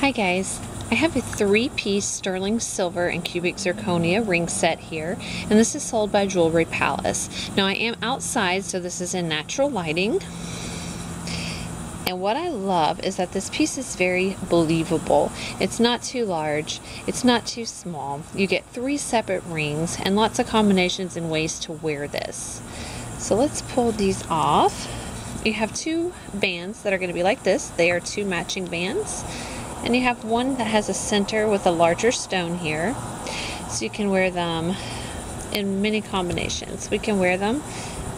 Hi guys, I have a three-piece sterling silver and cubic zirconia ring set here and this is sold by Jewelry Palace. Now I am outside so this is in natural lighting and what I love is that this piece is very believable. It's not too large, it's not too small. You get three separate rings and lots of combinations and ways to wear this. So let's pull these off. You have two bands that are going to be like this. They are two matching bands. And you have one that has a center with a larger stone here. So you can wear them in many combinations. We can wear them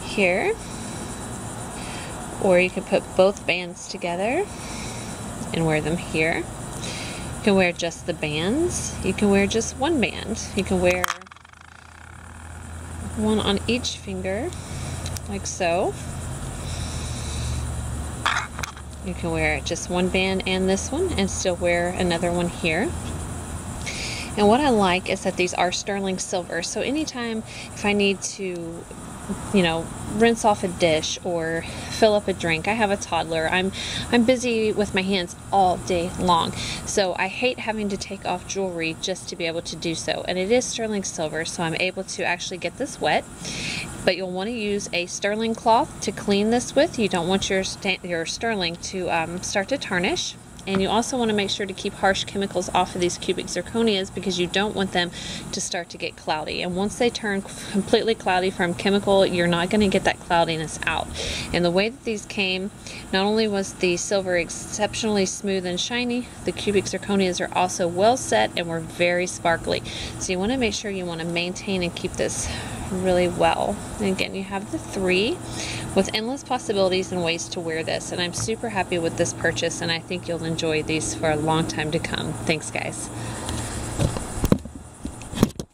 here. Or you can put both bands together and wear them here. You can wear just the bands. You can wear just one band. You can wear one on each finger, like so. You can wear just one band and this one and still wear another one here. And what I like is that these are sterling silver. So anytime if I need to you know, rinse off a dish or fill up a drink. I have a toddler. I'm I'm busy with my hands all day long. So I hate having to take off jewelry just to be able to do so. And it is sterling silver, so I'm able to actually get this wet but you'll want to use a sterling cloth to clean this with. You don't want your, your sterling to um, start to tarnish. And you also want to make sure to keep harsh chemicals off of these cubic zirconias because you don't want them to start to get cloudy. And once they turn completely cloudy from chemical, you're not going to get that cloudiness out. And the way that these came, not only was the silver exceptionally smooth and shiny, the cubic zirconias are also well set and were very sparkly. So you want to make sure you want to maintain and keep this really well. And again, you have the three with endless possibilities and ways to wear this. And I'm super happy with this purchase and I think you'll enjoy these for a long time to come. Thanks guys.